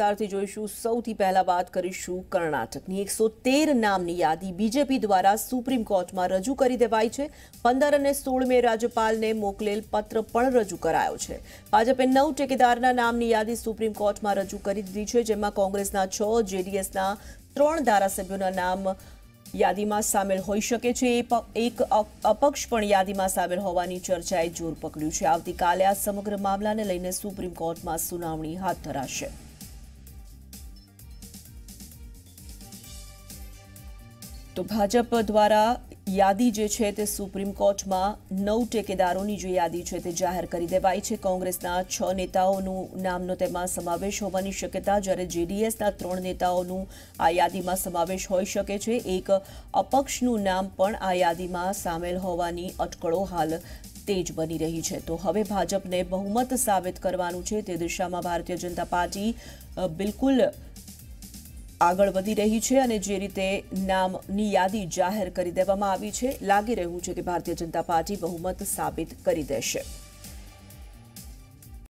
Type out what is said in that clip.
વિસ્તારથી જોઈશું. સૌથી પહેલા વાત કરીશું કર્ણાટકની. એકસો તેર નામની યાદી બીજેપી દ્વારા સુપ્રીમ કોર્ટમાં રજૂ કરી દેવાઈ છે. પંદર અને સોળ મે રાજ્યપાલને મોકલેલ પત્ર પણ રજૂ કરાયો છે. ભાજપે નવ ટેકેદારના નામની યાદી સુપ્રીમ કોર્ટમાં રજૂ કરી દીધી છે, જેમાં કોંગ્રેસના છ, જેડીએસના ત્રણ ધારાસભ્યોના નામ યાદીમાં સામેલ હોઈ શકે છે. એક અપક્ષ પણ યાદીમાં સામેલ હોવાની ચર્ચાએ જોર પકડ્યું છે. આવતીકાલે આ સમગ્ર મામલાને લઈને સુપ્રીમ કોર્ટમાં સુનાવણી હાથ ધરાશે. તો ભાજપ દ્વારા યાદી જે છે તે સુપ્રીમ કોર્ટમાં નવ ટેકેદારોની જે યાદી છે તે જાહેર કરી દેવાઈ છે. કોંગ્રેસના છ નેતાઓનું નામનો તેમાં સમાવેશ હોવાની શક્યતા, જ્યારે જેડીએસના ત્રણ નેતાઓનું આ યાદીમાં સમાવેશ હોઈ શકે છે. એક અપક્ષનું નામ પણ આ યાદીમાં સામેલ હોવાની અટકળો હાલ તેજ બની રહી છે. તો હવે ભાજપને બહુમત સાબિત કરવાનું છે. તે દિશામાં ભારતીય જનતા પાર્ટી બિલકુલ આગળ વધી રહી છે અને જે રીતે નામની યાદી જાહેર કરી દેવામાં આવી છે, લાગી રહ્યું છે કે ભારતીય જનતા પાર્ટી બહુમત સાબિત કરી દેશે.